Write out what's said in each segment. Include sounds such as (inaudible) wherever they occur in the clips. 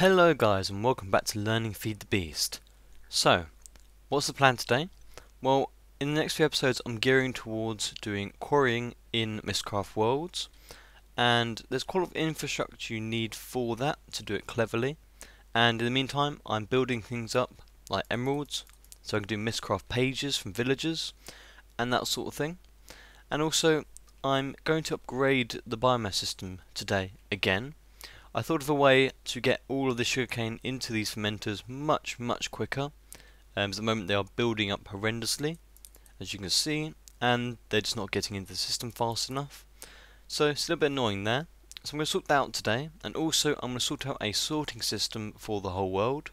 Hello guys and welcome back to Learning Feed the Beast. So, what's the plan today? Well, in the next few episodes I'm gearing towards doing quarrying in Mystcraft Worlds and there's quite a lot of infrastructure you need for that to do it cleverly and in the meantime I'm building things up like emeralds so I can do Mystcraft pages from villagers and that sort of thing and also I'm going to upgrade the biomass system today again I thought of a way to get all of the sugarcane into these fermenters much, much quicker. Um, at the moment they are building up horrendously, as you can see, and they're just not getting into the system fast enough. So it's a little bit annoying there. So I'm going to sort that out today, and also I'm going to sort out a sorting system for the whole world.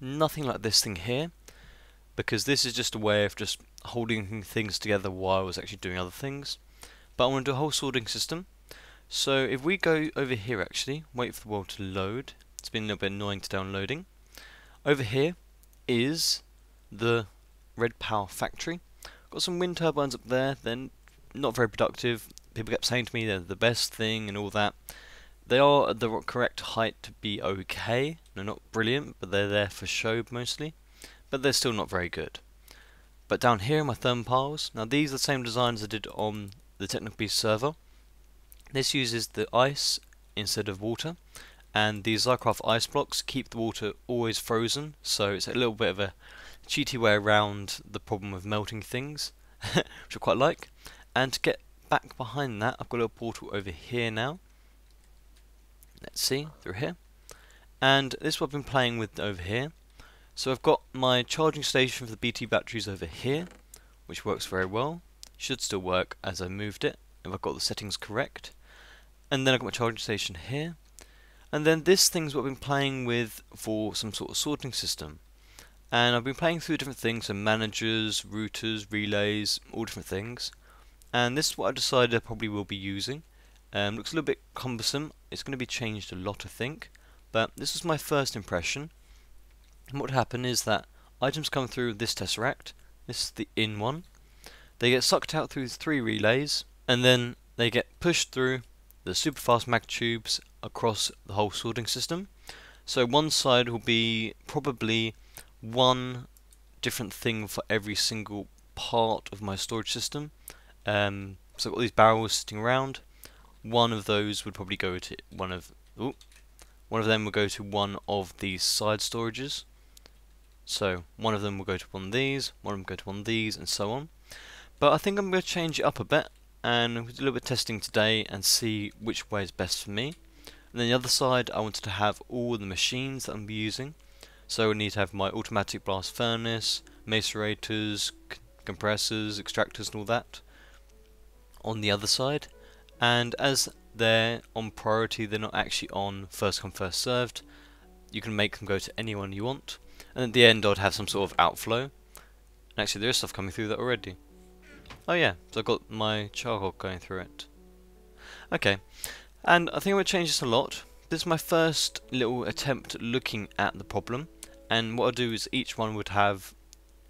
Nothing like this thing here, because this is just a way of just holding things together while I was actually doing other things. But I want to do a whole sorting system. So if we go over here actually, wait for the world to load. It's been a little bit annoying to downloading. Over here is the Red Power Factory. Got some wind turbines up there, they're not very productive. People kept saying to me they're the best thing and all that. They are at the correct height to be okay. They're not brilliant, but they're there for show mostly. But they're still not very good. But down here are my thermopiles. Now these are the same designs I did on the Beast server. This uses the ice instead of water and these Xycraft ice blocks keep the water always frozen so it's a little bit of a cheaty way around the problem of melting things (laughs) which I quite like. And to get back behind that I've got a little portal over here now. Let's see through here. And this is what I've been playing with over here. So I've got my charging station for the BT batteries over here which works very well. Should still work as I moved it if I've got the settings correct and then I've got my charging station here. And then this thing's what I've been playing with for some sort of sorting system. And I've been playing through different things so managers, routers, relays, all different things. And this is what I decided I probably will be using. Um, looks a little bit cumbersome. It's going to be changed a lot I think. But this was my first impression. And what happened is that items come through this tesseract. This is the in one. They get sucked out through three relays and then they get pushed through the super fast mag tubes across the whole sorting system. So one side will be probably one different thing for every single part of my storage system. Um, so I've got these barrels sitting around. One of those would probably go to one of ooh, one of them will go to one of these side storages. So one of them will go to one of these, one of them will go to one of these, and so on. But I think I'm going to change it up a bit and we do a little bit of testing today and see which way is best for me. And then the other side I wanted to have all the machines that I'm using. So I need to have my automatic blast furnace, macerators, compressors, extractors and all that on the other side. And as they're on priority, they're not actually on first come first served. You can make them go to anyone you want. And at the end I'd have some sort of outflow. And actually there is stuff coming through that already. Oh yeah, so I've got my charcoal going through it. Okay, and I think I'm to change this a lot. This is my first little attempt at looking at the problem, and what I'll do is each one would have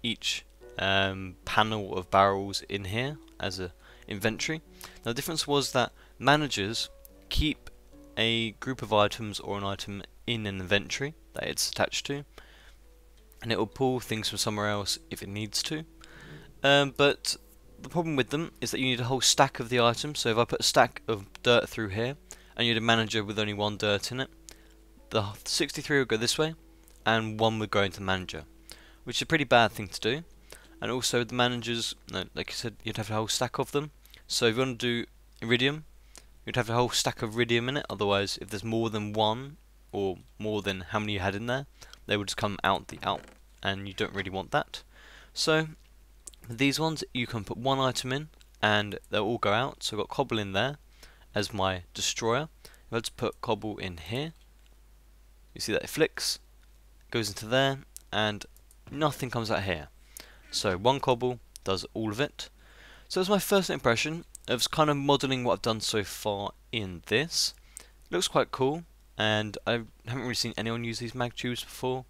each um, panel of barrels in here as a inventory. Now the difference was that managers keep a group of items or an item in an inventory that it's attached to, and it will pull things from somewhere else if it needs to. Um, but the problem with them is that you need a whole stack of the items. So if I put a stack of dirt through here, and you had a manager with only one dirt in it, the 63 would go this way, and one would go into the manager, which is a pretty bad thing to do. And also the managers, no, like I said, you'd have a whole stack of them. So if you want to do iridium, you'd have a whole stack of iridium in it. Otherwise, if there's more than one, or more than how many you had in there, they would just come out the out, and you don't really want that. So these ones, you can put one item in and they'll all go out. So I've got Cobble in there as my destroyer. Just put Cobble in here, you see that it flicks, goes into there, and nothing comes out here. So one Cobble does all of it. So that's my first impression of kind of modelling what I've done so far in this. It looks quite cool, and I haven't really seen anyone use these mag tubes before.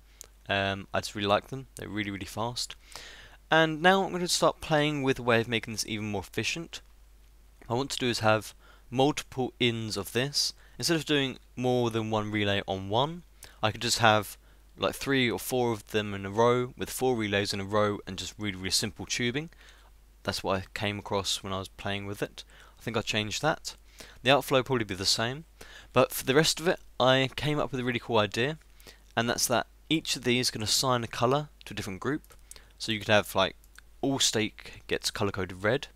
Um, I just really like them, they're really really fast. And now I'm going to start playing with a way of making this even more efficient. What I want to do is have multiple ins of this. instead of doing more than one relay on one, I could just have like three or four of them in a row with four relays in a row and just really, really simple tubing. That's what I came across when I was playing with it. I think I changed that. The outflow probably be the same, but for the rest of it, I came up with a really cool idea, and that's that each of these can assign a colour to a different group. So you could have like all stake gets color coded red,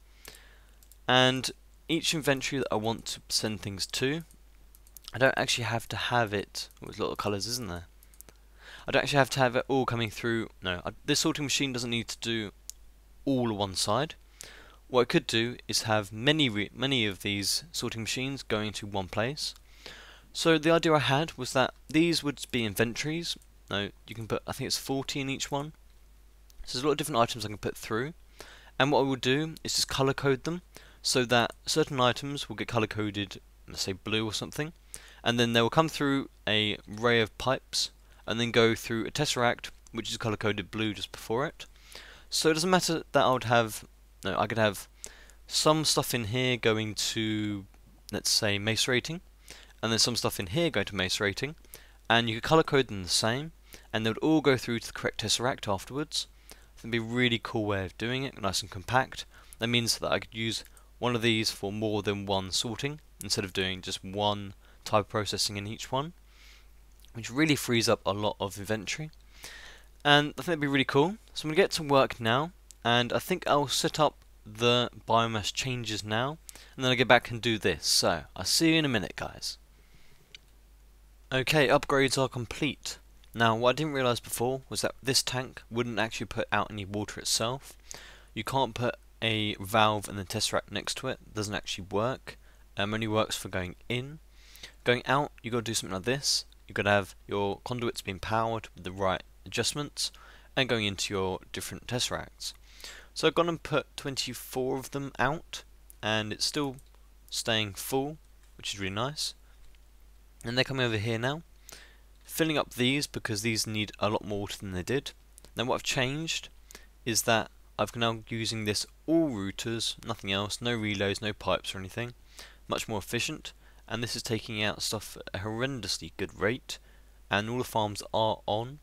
and each inventory that I want to send things to, I don't actually have to have it with little colours, isn't there? I don't actually have to have it all coming through. No, I, this sorting machine doesn't need to do all on one side. What I could do is have many many of these sorting machines going to one place. So the idea I had was that these would be inventories. No, you can put I think it's 40 in each one. So there's a lot of different items I can put through. And what I will do is just color code them so that certain items will get color coded, let's say blue or something, and then they will come through a ray of pipes and then go through a tesseract which is color coded blue just before it. So it doesn't matter that I would have no, I could have some stuff in here going to let's say macerating, and then some stuff in here going to macerating, and you could color code them the same, and they would all go through to the correct tesseract afterwards. That'd be a really cool way of doing it, nice and compact. That means that I could use one of these for more than one sorting, instead of doing just one type processing in each one, which really frees up a lot of inventory. And I think that'd be really cool. So I'm going to get to work now, and I think I'll set up the biomass changes now, and then I'll get back and do this. So, I'll see you in a minute, guys. Okay, upgrades are complete. Now, what I didn't realise before was that this tank wouldn't actually put out any water itself. You can't put a valve and the tesseract next to it. it doesn't actually work. Um, only works for going in. Going out, you got to do something like this. You've got to have your conduits being powered with the right adjustments and going into your different tesseracts. So I've gone and put 24 of them out and it's still staying full which is really nice. And they're coming over here now. Filling up these because these need a lot more water than they did. Now what I've changed is that I've now using this all routers, nothing else, no relays, no pipes or anything. Much more efficient. And this is taking out stuff at a horrendously good rate. And all the farms are on.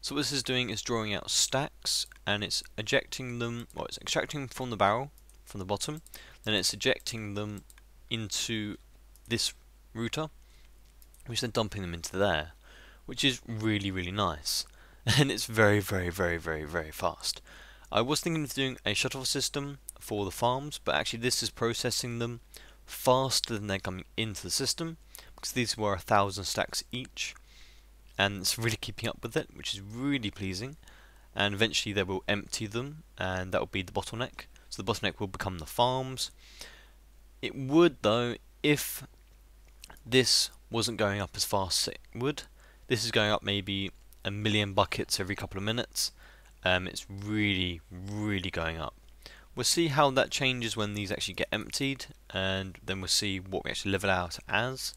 So what this is doing is drawing out stacks and it's ejecting them, well it's extracting them from the barrel, from the bottom, then it's ejecting them into this router, which then dumping them into there, which is really really nice. (laughs) And it's very very very very very fast. I was thinking of doing a shut-off system for the farms, but actually this is processing them faster than they're coming into the system, because these were a thousand stacks each and it's really keeping up with it, which is really pleasing. And eventually they will empty them, and that will be the bottleneck. So the bottleneck will become the farms. It would, though, if this wasn't going up as fast as it would. This is going up maybe a million buckets every couple of minutes. Um, it's really, really going up. We'll see how that changes when these actually get emptied, and then we'll see what we actually level out as.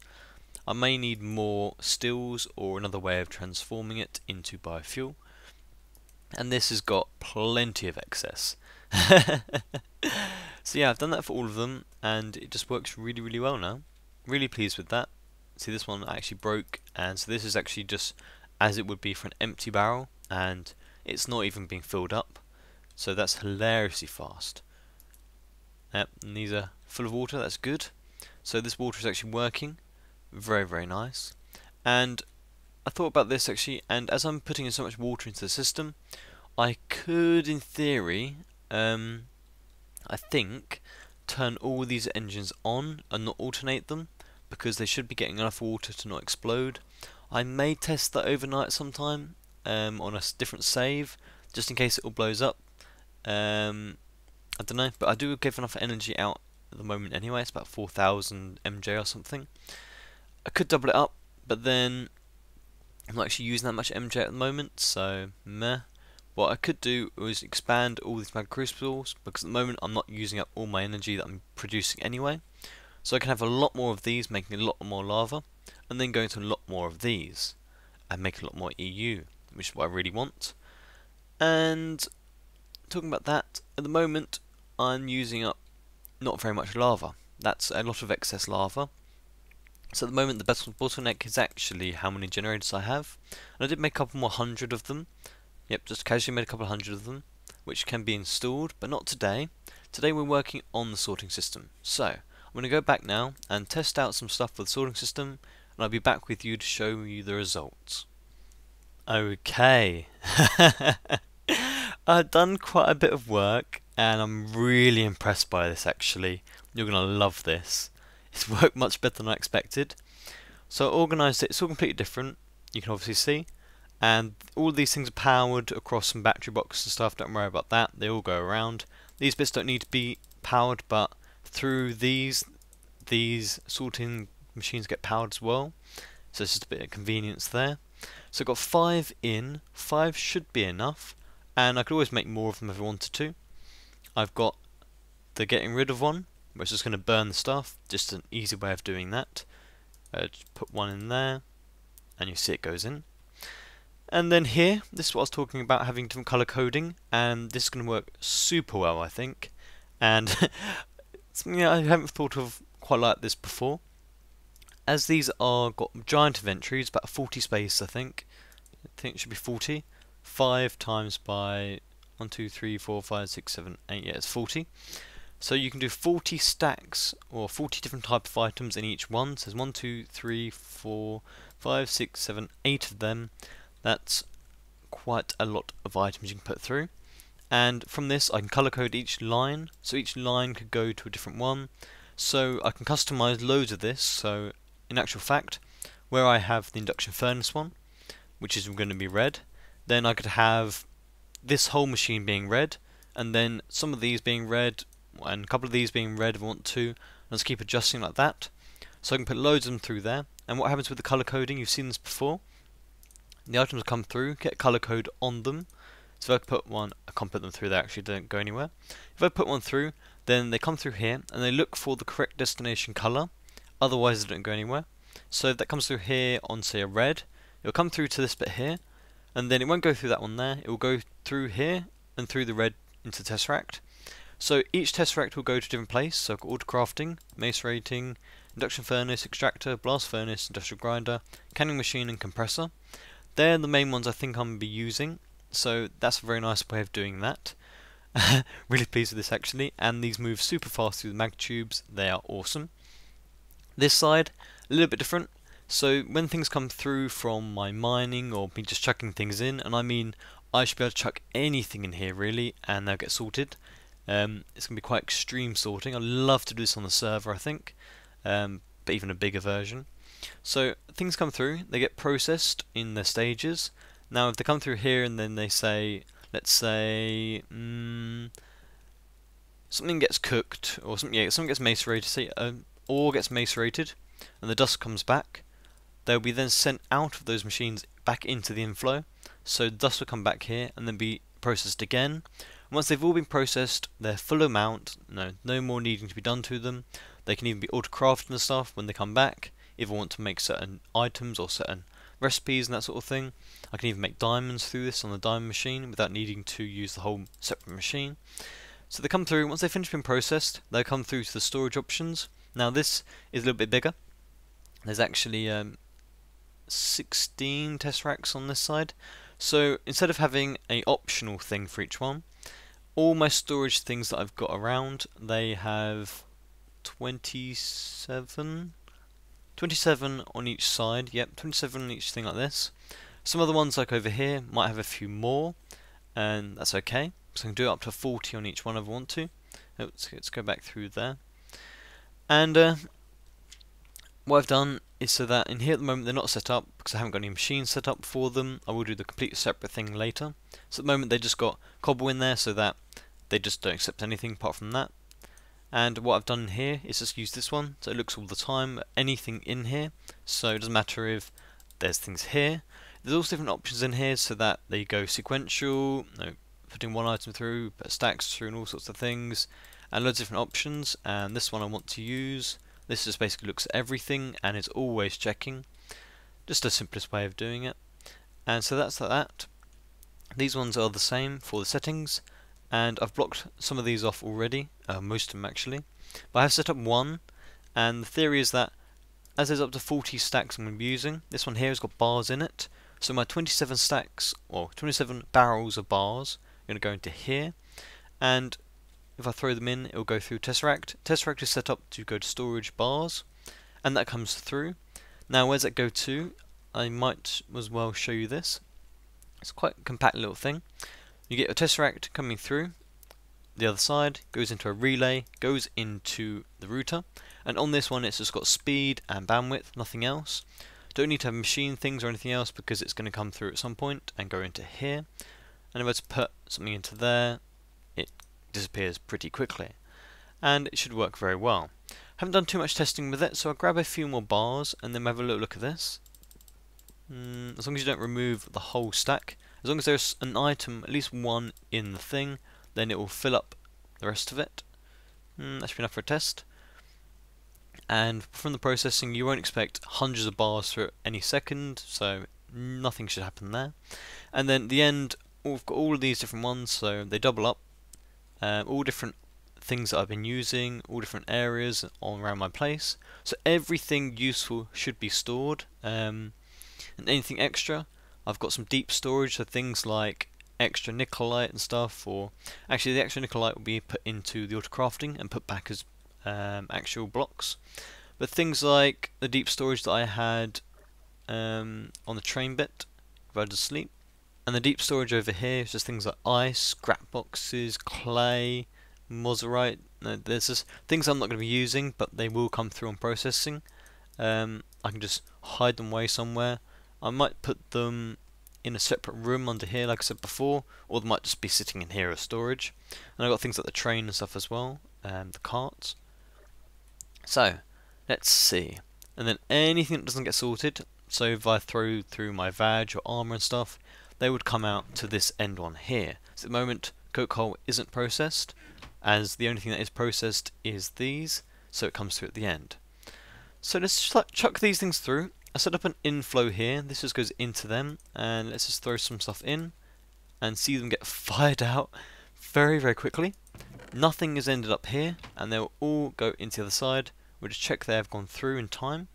I may need more stills or another way of transforming it into biofuel. And this has got plenty of excess. (laughs) so yeah, I've done that for all of them and it just works really really well now. Really pleased with that. See this one actually broke and so this is actually just as it would be for an empty barrel and it's not even being filled up. So that's hilariously fast. Yep, and these are full of water, that's good. So this water is actually working very, very nice. And I thought about this actually, and as I'm putting in so much water into the system, I could, in theory, um, I think, turn all these engines on and not alternate them, because they should be getting enough water to not explode. I may test that overnight sometime um, on a different save, just in case it all blows up. Um, I don't know, but I do give enough energy out at the moment anyway. It's about 4,000 MJ or something. I could double it up, but then I'm not actually using that much MJ at the moment, so meh. What I could do is expand all these mag crucibles, because at the moment I'm not using up all my energy that I'm producing anyway. So I can have a lot more of these, making a lot more lava, and then going to a lot more of these, and make a lot more EU, which is what I really want. And talking about that, at the moment I'm using up not very much lava. That's a lot of excess lava, So at the moment the best bottleneck is actually how many generators I have. And I did make a couple more hundred of them. Yep, just casually made a couple hundred of them, which can be installed, but not today. Today we're working on the sorting system. So, I'm going to go back now and test out some stuff with the sorting system, and I'll be back with you to show you the results. Okay. (laughs) I've done quite a bit of work, and I'm really impressed by this actually. You're going to love this. It's (laughs) worked much better than I expected. So I organised it, it's all completely different, you can obviously see. And all these things are powered across some battery boxes and stuff, don't worry about that, they all go around. These bits don't need to be powered, but through these, these sorting machines get powered as well. So it's just a bit of convenience there. So I've got five in, five should be enough, and I could always make more of them if I wanted to. I've got the getting rid of one, which is going to burn the stuff, just an easy way of doing that. Uh, just put one in there, and you see it goes in. And then here, this is what I was talking about, having different colour coding, and this is going to work super well, I think. And (laughs) something I haven't thought of quite like this before. As these are got giant inventories, about 40 space, I think. I think it should be 40. 5 times by 1, 2, 3, 4, 5, 6, 7, 8, yeah, it's 40. So you can do 40 stacks or 40 different type of items in each one. So there's 1, 2, 3, 4, 5, 6, 7, 8 of them. That's quite a lot of items you can put through. And from this I can color code each line. So each line could go to a different one. So I can customize loads of this. So in actual fact, where I have the induction furnace one, which is going to be red, then I could have this whole machine being red, and then some of these being red, and a couple of these being red if I want to, just keep adjusting like that. So I can put loads of them through there. And what happens with the color coding, you've seen this before. The items come through, get color code on them. So if I put one, I can't put them through, they actually don't go anywhere. If I put one through, then they come through here, and they look for the correct destination color, otherwise they don't go anywhere. So if that comes through here on, say, a red, it'll come through to this bit here, and then it won't go through that one there, it will go through here, and through the red into the Tesseract. So each Tesseract will go to a different place, so auto crafting, macerating, induction furnace, extractor, blast furnace, industrial grinder, canning machine and compressor. They're the main ones I think I'm going to be using, so that's a very nice way of doing that. (laughs) really pleased with this actually, and these move super fast through the mag tubes, they are awesome. This side, a little bit different, so when things come through from my mining or me just chucking things in, and I mean I should be able to chuck anything in here really, and they'll get sorted. Um, it's going to be quite extreme sorting. I'd love to do this on the server, I think, um, but even a bigger version. So things come through, they get processed in their stages. Now if they come through here and then they say, let's say, mm, something gets cooked, or something, yeah, something gets macerated, say, um, ore gets macerated, and the dust comes back, they'll be then sent out of those machines back into the inflow, so dust will come back here and then be processed again, once they've all been processed, they're full amount, no, no more needing to be done to them. They can even be auto-crafted and stuff when they come back, if I want to make certain items or certain recipes and that sort of thing. I can even make diamonds through this on the diamond machine without needing to use the whole separate machine. So they come through, once they've finished being processed, they'll come through to the storage options. Now this is a little bit bigger. There's actually um, 16 racks on this side. So instead of having a optional thing for each one, all my storage things that I've got around, they have 27, 27 on each side, yep, 27 on each thing like this. Some other ones like over here might have a few more, and that's okay. So I can do it up to 40 on each one if I want to. Let's, let's go back through there. And uh, what I've done is so that in here at the moment they're not set up because I haven't got any machines set up for them. I will do the complete separate thing later. So at the moment they just got cobble in there so that they just don't accept anything apart from that. And what I've done here is just use this one, so it looks all the time, anything in here, so it doesn't matter if there's things here. There's also different options in here so that they go sequential, putting one item through, but stacks through and all sorts of things, and loads of different options, and this one I want to use. This just basically looks at everything and is always checking. Just the simplest way of doing it. And so that's that. These ones are the same for the settings, and I've blocked some of these off already, uh, most of them actually. But I have set up one, and the theory is that as there's up to 40 stacks I'm going to be using, this one here has got bars in it. So my 27 stacks, or 27 barrels of bars, are going to go into here. And if I throw them in, it will go through Tesseract. Tesseract is set up to go to storage bars, and that comes through. Now, where's that go to? I might as well show you this. It's quite a compact little thing. You get a Tesseract coming through, the other side, goes into a relay, goes into the router, and on this one it's just got speed and bandwidth, nothing else. Don't need to have machine things or anything else because it's going to come through at some point and go into here. And if I to put something into there, it disappears pretty quickly. And it should work very well. Haven't done too much testing with it, so I'll grab a few more bars and then have a little look at this. Mm, as long as you don't remove the whole stack, as long as there's an item, at least one in the thing, then it will fill up the rest of it. Mm, that should be enough for a test. And from the processing, you won't expect hundreds of bars for any second, so nothing should happen there. And then at the end, we've got all of these different ones, so they double up. Um, all different things that I've been using, all different areas all around my place. So everything useful should be stored. Um, and anything extra, I've got some deep storage, so things like extra nikolite and stuff, or actually the extra nikolite will be put into the auto crafting and put back as um, actual blocks. But things like the deep storage that I had um, on the train bit, go to sleep, and the deep storage over here is just things like ice, scrap boxes, clay, Mozarite. No, there's just things I'm not going to be using, but they will come through on processing. Um, I can just hide them away somewhere. I might put them in a separate room under here, like I said before, or they might just be sitting in here as storage. And I've got things like the train and stuff as well, and the carts. So, let's see. And then anything that doesn't get sorted, so if I throw through my vag or armor and stuff, they would come out to this end one here. So at the moment, coke coal isn't processed, as the only thing that is processed is these, so it comes through at the end. So let's chuck these things through, I set up an inflow here, this just goes into them, and let's just throw some stuff in, and see them get (laughs) fired out very, very quickly. Nothing has ended up here, and they'll all go into the other side. We'll just check they have gone through in time.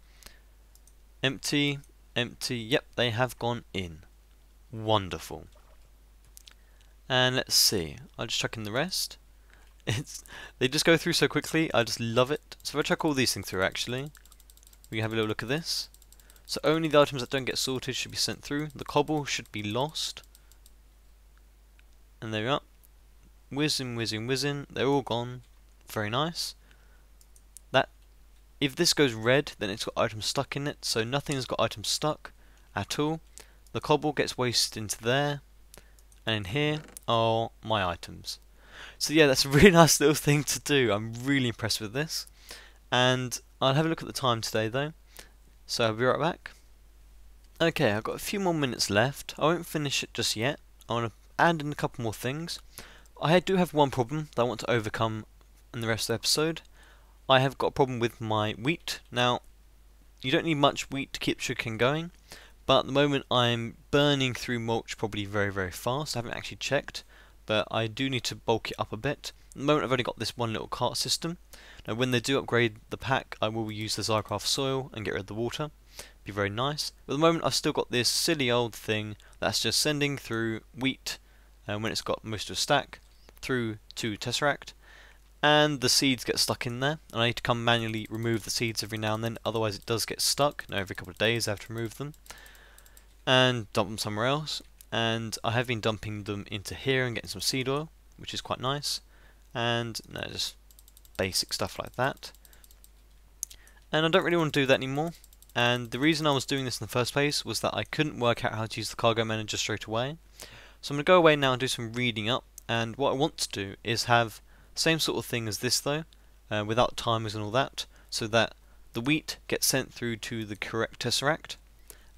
Empty, empty, yep, they have gone in. Wonderful. And let's see, I'll just chuck in the rest. (laughs) It's They just go through so quickly, I just love it. So if I chuck all these things through actually, we can have a little look at this. So only the items that don't get sorted should be sent through. The cobble should be lost. And there we are. Whizzing, whizzing, whizzing. They're all gone. Very nice. That If this goes red, then it's got items stuck in it. So nothing's got items stuck at all. The cobble gets wasted into there. And in here are my items. So yeah, that's a (laughs) really nice little thing to do. I'm really impressed with this. And I'll have a look at the time today though. So I'll be right back. Okay, I've got a few more minutes left. I won't finish it just yet. I want to add in a couple more things. I do have one problem that I want to overcome in the rest of the episode. I have got a problem with my wheat. Now, you don't need much wheat to keep sugarcane going, but at the moment I'm burning through mulch probably very, very fast. I haven't actually checked, but I do need to bulk it up a bit. At the moment I've only got this one little cart system, now when they do upgrade the pack, I will use the Xycraft soil and get rid of the water. Be very nice. But at the moment I've still got this silly old thing that's just sending through wheat uh, when it's got most of a stack through to Tesseract and the seeds get stuck in there and I need to come manually remove the seeds every now and then otherwise it does get stuck now every couple of days I have to remove them and dump them somewhere else and I have been dumping them into here and getting some seed oil which is quite nice and no, just basic stuff like that. And I don't really want to do that anymore. And the reason I was doing this in the first place was that I couldn't work out how to use the cargo manager straight away. So I'm going to go away now and do some reading up. And what I want to do is have same sort of thing as this though, uh, without timers and all that, so that the wheat gets sent through to the correct tesseract,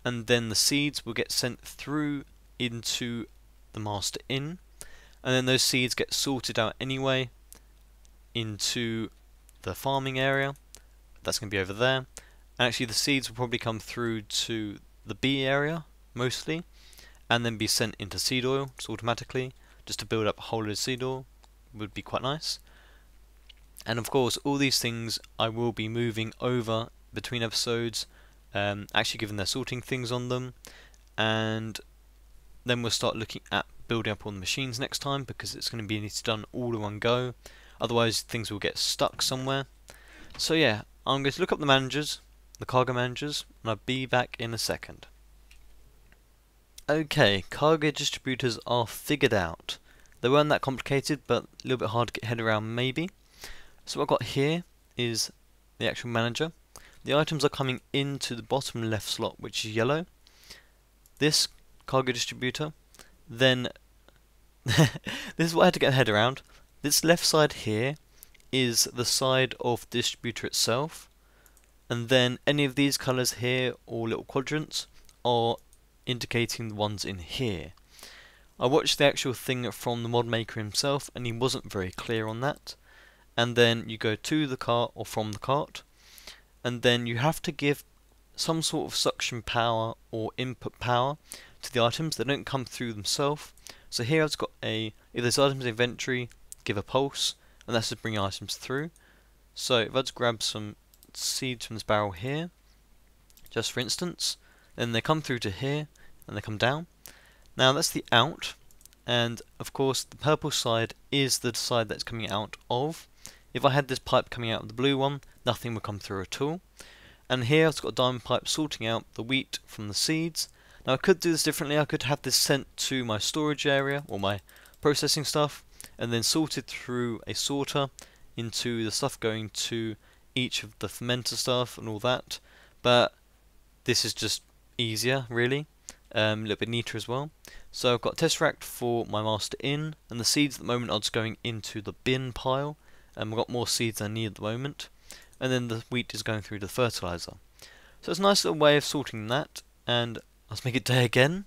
and then the seeds will get sent through into the master in and then those seeds get sorted out anyway into the farming area. That's going to be over there. And actually the seeds will probably come through to the bee area, mostly, and then be sent into seed oil, just automatically, just to build up a whole load of seed oil, would be quite nice. And of course, all these things I will be moving over between episodes, um, actually giving their sorting things on them, and then we'll start looking at building up all the machines next time because it's going to be done all in one go. Otherwise, things will get stuck somewhere. So yeah, I'm going to look up the managers, the cargo managers, and I'll be back in a second. Okay, cargo distributors are figured out. They weren't that complicated, but a little bit hard to get head around maybe. So what I've got here is the actual manager. The items are coming into the bottom left slot, which is yellow. This cargo distributor, then (laughs) this is what I had to get head around. This left side here is the side of the distributor itself, and then any of these colours here, or little quadrants, are indicating the ones in here. I watched the actual thing from the mod maker himself and he wasn't very clear on that. And then you go to the cart or from the cart and then you have to give some sort of suction power or input power to the items. They don't come through themselves. So here I've got a, if there's items in inventory, give a pulse and that's to bring items through. So if I just grab some seeds from this barrel here, just for instance, then they come through to here and they come down now that's the out, and of course the purple side is the side that's coming out of. If I had this pipe coming out of the blue one, nothing would come through at all. And here I've got a diamond pipe sorting out the wheat from the seeds. Now I could do this differently, I could have this sent to my storage area, or my processing stuff, and then sorted through a sorter into the stuff going to each of the fermenter stuff and all that. But this is just easier, really um, a little bit neater as well. So I've got Tesseract for my master in, and the seeds at the moment are just going into the bin pile, and we've got more seeds than I need at the moment, and then the wheat is going through the fertilizer. So it's a nice little way of sorting that, and let's make it day again.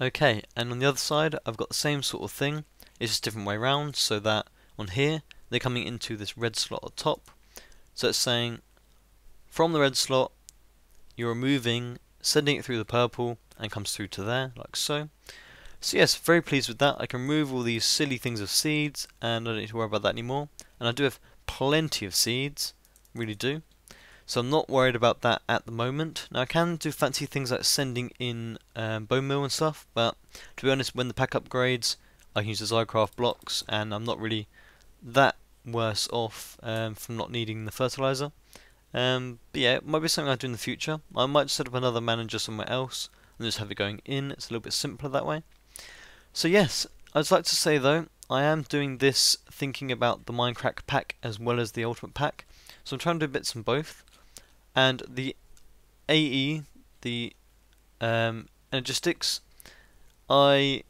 Okay, and on the other side I've got the same sort of thing, it's just a different way around, so that on here they're coming into this red slot at top. So it's saying from the red slot you're moving, sending it through the purple, and comes through to there, like so. So yes, very pleased with that. I can remove all these silly things of seeds, and I don't need to worry about that anymore. And I do have plenty of seeds, really do. So I'm not worried about that at the moment. Now I can do fancy things like sending in um, bone meal and stuff, but to be honest, when the pack upgrades, I can use the Xycraft blocks, and I'm not really that worse off um, from not needing the fertilizer. Um, but yeah, it might be something I do in the future. I might set up another manager somewhere else and just have it going in. It's a little bit simpler that way. So yes, I'd like to say though, I am doing this thinking about the Mindcrack pack as well as the Ultimate pack. So I'm trying to do bits in both. And the AE, the um, Energistics, I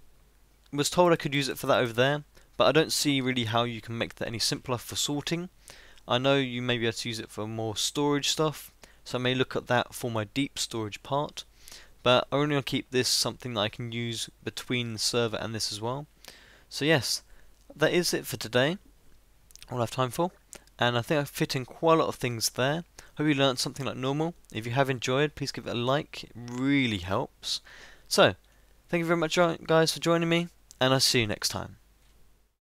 was told I could use it for that over there, but I don't see really how you can make that any simpler for sorting. I know you may be able to use it for more storage stuff, so I may look at that for my deep storage part. But I only want to keep this something that I can use between the server and this as well. So yes, that is it for today. All I have time for. And I think I've fit in quite a lot of things there. Hope you learned something like normal. If you have enjoyed, please give it a like. It really helps. So, thank you very much guys for joining me, and I'll see you next time.